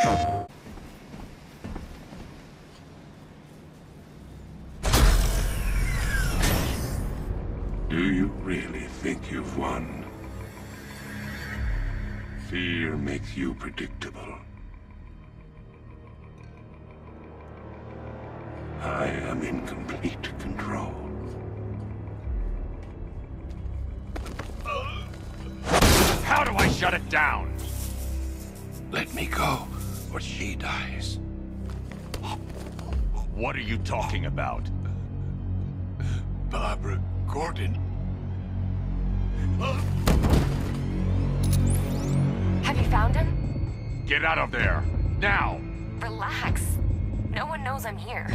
Do you really think you've won? Fear makes you predictable. I am in complete control. How do I shut it down? Let me go, or she dies. What are you talking about? Barbara Gordon. Have you found him? Get out of there! Now! Relax. No one knows I'm here.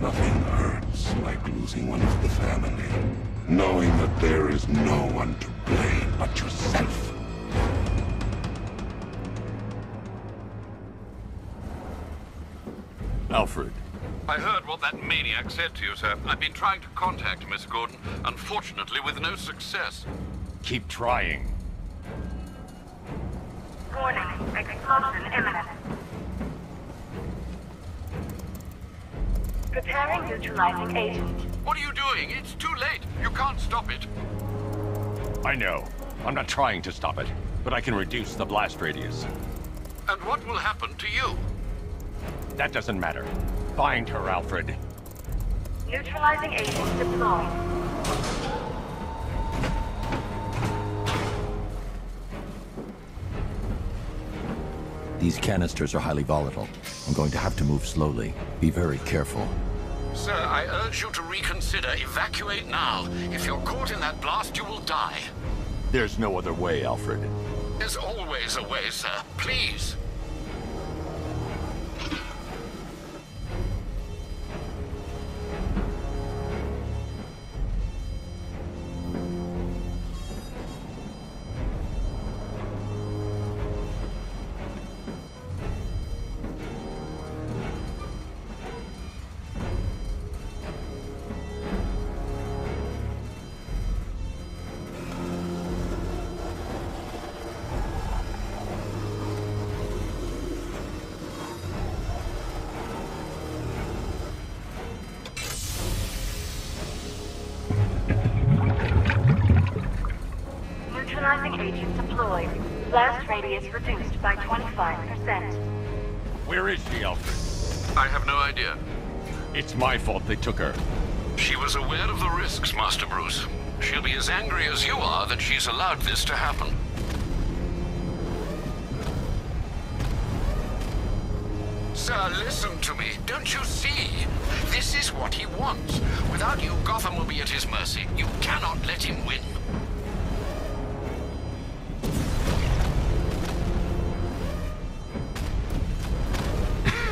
Nothing hurts like losing one of the family. Knowing that there is no one to blame but yourself. Alfred, I heard what that maniac said to you, sir. I've been trying to contact Miss Gordon, unfortunately with no success. keep trying. Warning, explosion imminent. Preparing neutralizing agent. What are you doing? It's too late. You can't stop it. I know. I'm not trying to stop it, but I can reduce the blast radius. And what will happen to you? That doesn't matter. Find her, Alfred. Neutralizing agent deployed. These canisters are highly volatile. I'm going to have to move slowly. Be very careful. Sir, I urge you to reconsider. Evacuate now. If you're caught in that blast, you will die. There's no other way, Alfred. There's always a way, sir. Please. Neutralizing agent deployed. Blast radius reduced by 25%. Where is she, Alfred? I have no idea. It's my fault they took her. She was aware of the risks, Master Bruce. She'll be as angry as you are that she's allowed this to happen. Sir, listen to me. Don't you see? This is what he wants. Without you, Gotham will be at his mercy. You cannot let him win.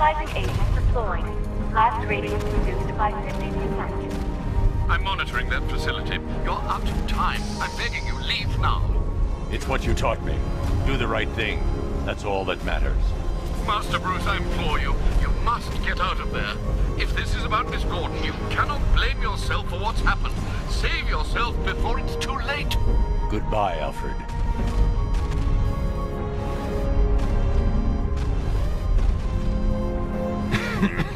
Neutralizing agent deployed. Blast radius reduced by 50%. I'm monitoring that facility. You're out of time. I'm begging you, leave now. It's what you taught me. Do the right thing. That's all that matters. Master Bruce, I implore you, you must get out of there. If this is about Miss Gordon, you cannot blame yourself for what's happened. Save yourself before it's too late. Goodbye, Alfred. Yeah.